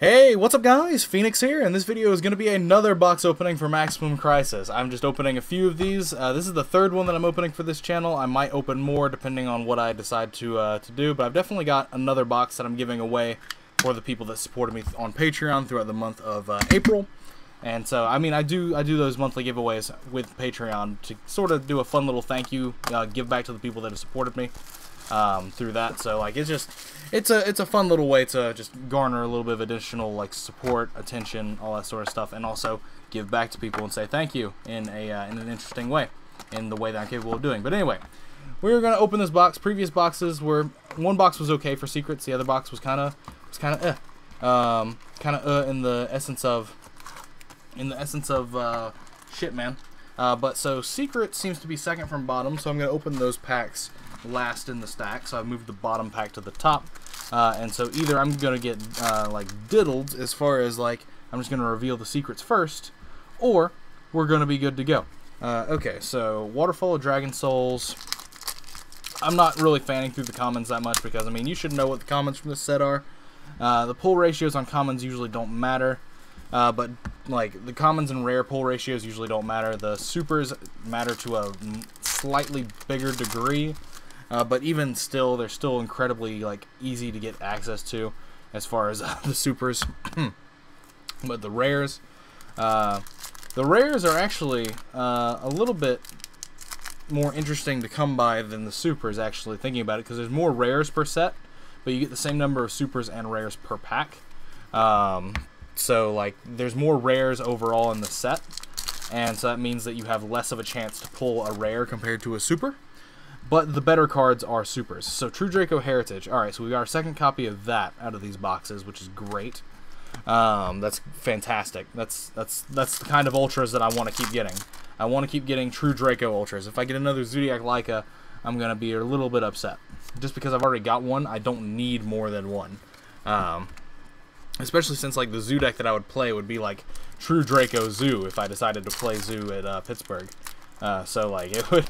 Hey, what's up guys? Phoenix here, and this video is going to be another box opening for Maximum Crisis. I'm just opening a few of these. Uh, this is the third one that I'm opening for this channel. I might open more depending on what I decide to, uh, to do, but I've definitely got another box that I'm giving away for the people that supported me on Patreon throughout the month of uh, April. And so, I mean, I do I do those monthly giveaways with Patreon to sort of do a fun little thank you, uh, give back to the people that have supported me um, through that. So like it's just it's a it's a fun little way to just garner a little bit of additional like support, attention, all that sort of stuff, and also give back to people and say thank you in a uh, in an interesting way, in the way that I'm capable of doing. But anyway, we're gonna open this box. Previous boxes were one box was okay for secrets, the other box was kind of was kind of eh, um, kind of uh in the essence of in the essence of uh, shit, man. Uh, but so secret seems to be second from bottom, so I'm gonna open those packs last in the stack, so I've moved the bottom pack to the top. Uh, and so either I'm going to get uh, like diddled as far as like I'm just going to reveal the secrets first, or we're going to be good to go. Uh, okay, so Waterfall of Dragon Souls. I'm not really fanning through the commons that much because, I mean, you should know what the commons from this set are. Uh, the pull ratios on commons usually don't matter. Uh, but like the commons and rare pull ratios usually don't matter. The supers matter to a slightly bigger degree. Uh, but even still, they're still incredibly like easy to get access to, as far as uh, the supers. but the rares, uh, the rares are actually uh, a little bit more interesting to come by than the supers. Actually, thinking about it, because there's more rares per set, but you get the same number of supers and rares per pack. Um, so like, there's more rares overall in the set, and so that means that you have less of a chance to pull a rare compared to a super. But the better cards are supers. So True Draco Heritage. All right, so we got our second copy of that out of these boxes, which is great. Um, that's fantastic. That's that's that's the kind of ultras that I want to keep getting. I want to keep getting True Draco ultras. If I get another Zodiac Leica, I'm gonna be a little bit upset. Just because I've already got one, I don't need more than one. Um, especially since like the zoo deck that I would play would be like True Draco Zoo if I decided to play Zoo at uh, Pittsburgh. Uh, so like it would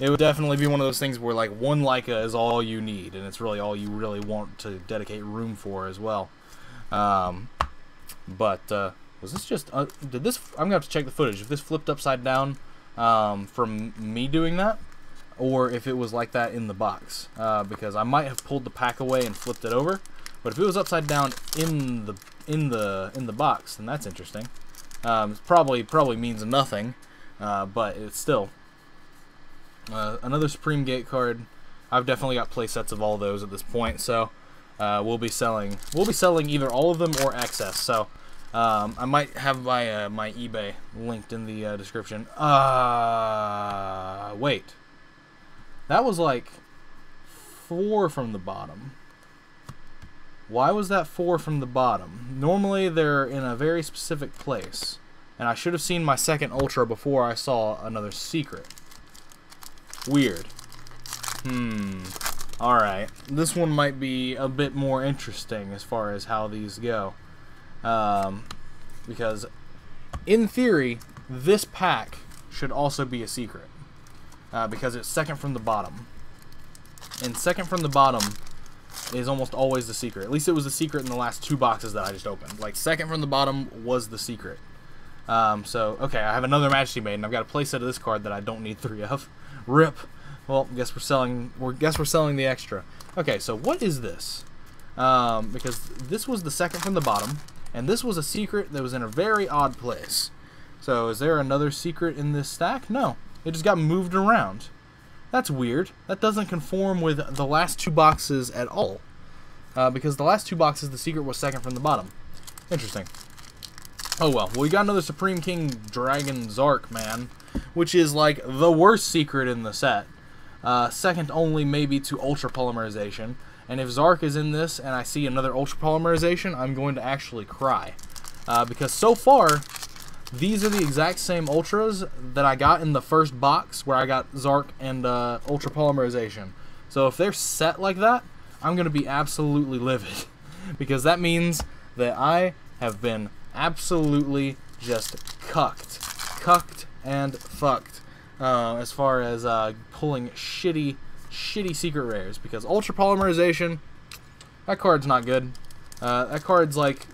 it would definitely be one of those things where like one Leica is all you need, and it's really all you really want to dedicate room for as well. Um, but uh, was this just? Uh, did this? I'm gonna have to check the footage. If this flipped upside down um, from me doing that, or if it was like that in the box, uh, because I might have pulled the pack away and flipped it over. But if it was upside down in the in the in the box, then that's interesting. Um, it probably probably means nothing, uh, but it's still uh, another Supreme Gate card. I've definitely got play sets of all those at this point, so uh, we'll be selling. We'll be selling either all of them or excess. So um, I might have my uh, my eBay linked in the uh, description. Uh, wait, that was like four from the bottom. Why was that four from the bottom? Normally they're in a very specific place. And I should have seen my second Ultra before I saw another secret. Weird. Hmm. Alright. This one might be a bit more interesting as far as how these go. Um, because, in theory, this pack should also be a secret. Uh, because it's second from the bottom. And second from the bottom is almost always the secret. At least it was the secret in the last two boxes that I just opened. Like, second from the bottom was the secret. Um, so, okay, I have another Majesty Maiden. I've got a playset of this card that I don't need three of. Rip. Well, guess we're selling. We're guess we're selling the extra. Okay, so what is this? Um, because this was the second from the bottom, and this was a secret that was in a very odd place. So is there another secret in this stack? No, it just got moved around. That's weird. That doesn't conform with the last two boxes at all. Uh, because the last two boxes, the secret was second from the bottom. Interesting. Oh well, well we got another Supreme King Dragon Zarc, man which is like the worst secret in the set. Uh, second only maybe to ultra polymerization. And if Zarc is in this and I see another ultra polymerization, I'm going to actually cry. Uh, because so far, these are the exact same ultras that I got in the first box where I got Zarc and uh, ultra polymerization. So if they're set like that, I'm going to be absolutely livid. because that means that I have been absolutely just cucked. Cucked and fucked uh, as far as uh, pulling shitty, shitty secret rares because ultra polymerization, that card's not good. Uh, that card's like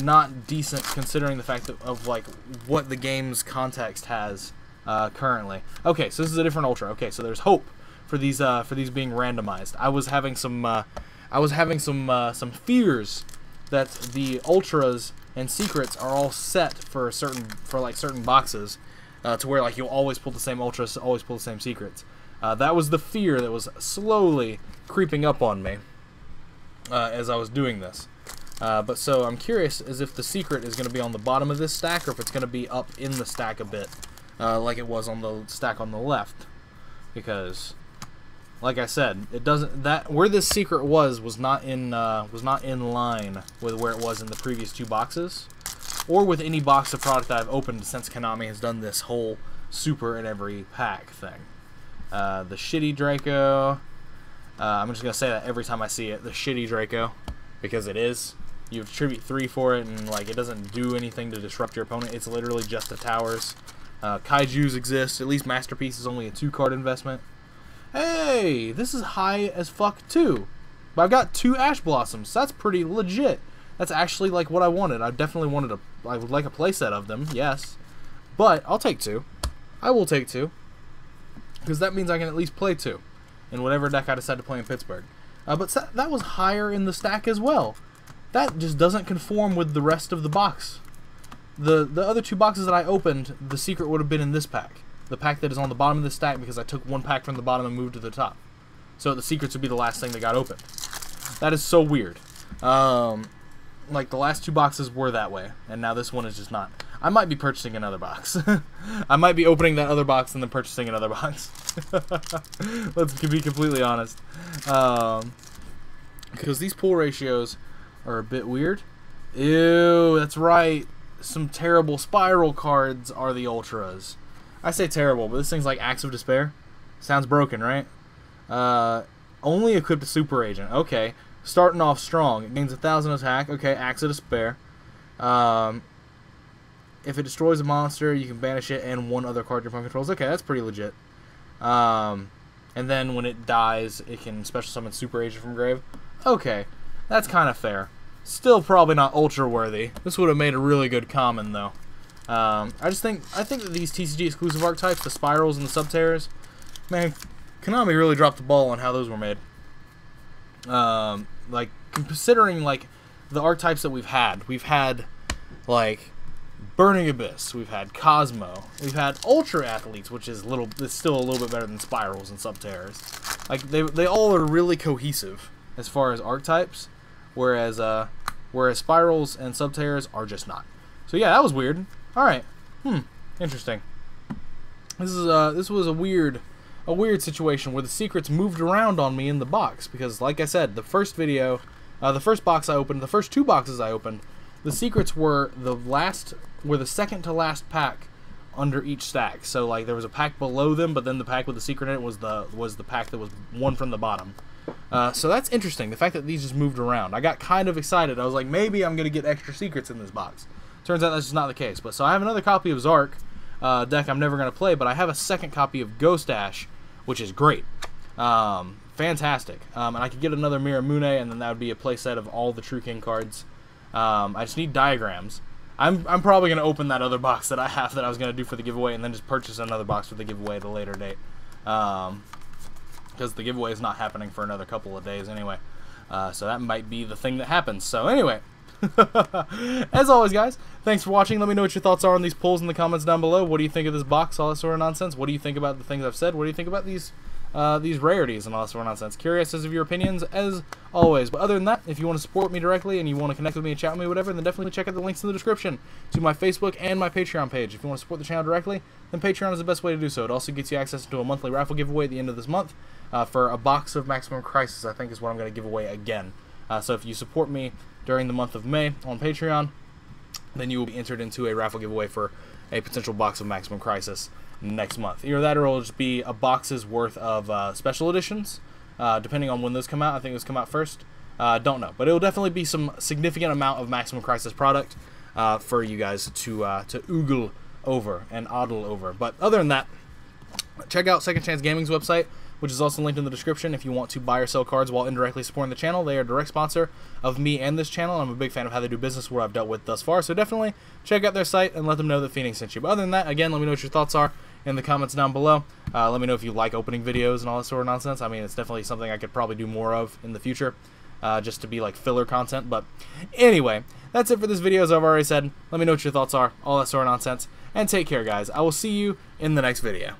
not decent considering the fact of like what the game's context has uh, currently. Okay, so this is a different ultra. Okay, so there's hope for these uh, for these being randomized. I was having some uh, I was having some some fears that the ultras and secrets are all set for certain for like certain boxes uh, to where like you'll always pull the same ultras, always pull the same secrets. Uh, that was the fear that was slowly creeping up on me uh, as I was doing this. Uh, but so I'm curious as if the secret is going to be on the bottom of this stack or if it's going to be up in the stack a bit, uh, like it was on the stack on the left. Because, like I said, it doesn't that where this secret was was not in uh, was not in line with where it was in the previous two boxes, or with any box of product that I've opened since Konami has done this whole super in every pack thing. Uh, the shitty Draco. Uh, I'm just gonna say that every time I see it, the shitty Draco, because it is. You attribute three for it, and like it doesn't do anything to disrupt your opponent. It's literally just the towers. Uh, Kaiju's exist. At least Masterpiece is only a two-card investment. Hey, this is high as fuck too. But I've got two Ash Blossoms. So that's pretty legit. That's actually like what I wanted. I definitely wanted a. I would like a playset of them. Yes, but I'll take two. I will take two because that means I can at least play two in whatever deck I decide to play in Pittsburgh. Uh, but that was higher in the stack as well. That just doesn't conform with the rest of the box. The the other two boxes that I opened, the secret would have been in this pack. The pack that is on the bottom of the stack because I took one pack from the bottom and moved to the top. So the secrets would be the last thing that got opened. That is so weird. Um, like the last two boxes were that way, and now this one is just not. I might be purchasing another box. I might be opening that other box and then purchasing another box. Let's be completely honest. Um, because these pull ratios are a bit weird. Ew, that's right. Some terrible Spyral cards are the ultras. I say terrible, but this thing's like Acts of Despair. Sounds broken, right? Uh, only equipped a super agent. Okay. Starting off strong. It gains a thousand attack. Okay, Acts of Despair. Um, if it destroys a monster, you can banish it and one other card your opponent controls. Okay, that's pretty legit. Um, and then when it dies, it can special summon Super Agent from grave. Okay, that's kind of fair. Still probably not ultra worthy. This would have made a really good common though. Um, I just think I think that these TCG exclusive archetypes, the Spyrals and the subterrors, man, Konami really dropped the ball on how those were made. Um, like considering like the archetypes that we've had, we've had like Burning Abyss, we've had Cosmo, we've had Ultra Athletes, which is little, it's still a little bit better than Spyrals and Subterrors. Like they, they all are really cohesive as far as archetypes, whereas uh, whereas Spyrals and Subterrors are just not. So yeah, that was weird. All right, hmm, interesting. This is uh, this was a weird, a weird situation where the secrets moved around on me in the box because, like I said, the first video, uh, the first box I opened, the first two boxes I opened, the secrets were the last were the second to last pack under each stack. So like there was a pack below them, but then the pack with the secret in it was the was the pack that was one from the bottom. Uh, so that's interesting. The fact that these just moved around. I got kind of excited. I was like, maybe I'm gonna get extra secrets in this box. Turns out that's just not the case. But so I have another copy of Zarc uh, deck I'm never gonna play, but I have a second copy of Ghost Ash, which is great. Um, fantastic. Um, and I could get another Miramune, and then that would be a playset of all the True King cards. Um, I just need diagrams. I'm, I'm probably going to open that other box that I have that I was going to do for the giveaway and then just purchase another box for the giveaway at a later date. Um, because the giveaway is not happening for another couple of days anyway. Uh, so that might be the thing that happens. So anyway, as always, guys, thanks for watching. Let me know what your thoughts are on these polls in the comments down below. What do you think of this box? All that sort of nonsense. What do you think about the things I've said? What do you think about these uh, these rarities and all that sort of nonsense. Curious as of your opinions, as always. But other than that, if you want to support me directly and you want to connect with me and chat with me, whatever, then definitely check out the links in the description to my Facebook and my Patreon page. If you want to support the channel directly, then Patreon is the best way to do so. It also gets you access to a monthly raffle giveaway at the end of this month uh, for a box of Maximum Crisis, I think is what I'm going to give away again. Uh, so if you support me during the month of May on Patreon, then you will be entered into a raffle giveaway for a potential box of Maximum Crisis next month. Either that or it'll just be a box's worth of uh, special editions, uh, depending on when those come out. I think those come out first. Uh, don't know, but it'll definitely be some significant amount of Maximum Crisis product uh, for you guys to uh, to oogle over and oddle over. But other than that, check out Second Chance Gaming's website. Which is also linked in the description if you want to buy or sell cards while indirectly supporting the channel. They are a direct sponsor of me and this channel. I'm a big fan of how they do business, what I've dealt with thus far. So definitely check out their site and let them know that Phoenix sent you. But other than that, again, let me know what your thoughts are in the comments down below. Uh, let me know if you like opening videos and all that sort of nonsense. I mean, it's definitely something I could probably do more of in the future, uh, just to be like filler content. But anyway, that's it for this video, as I've already said. Let me know what your thoughts are, all that sort of nonsense. And take care, guys. I will see you in the next video.